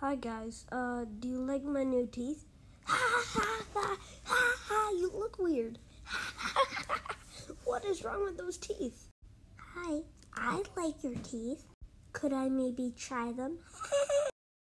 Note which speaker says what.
Speaker 1: Hi guys, uh, do you like my new teeth? Ha ha ha ha ha, you look weird. what is wrong with those teeth?
Speaker 2: Hi, I like your teeth. Could I maybe try them?